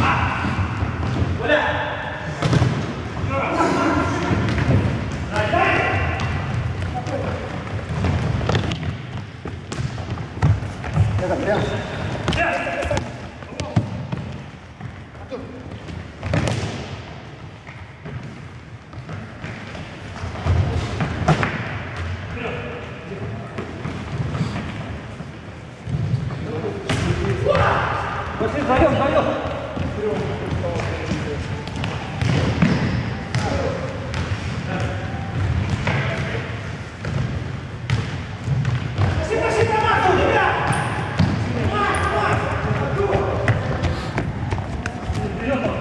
啊来。怎么样样 Пошли, вдвоем, вдвоем. Вперед!